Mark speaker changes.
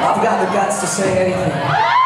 Speaker 1: I've got the guts to say anything.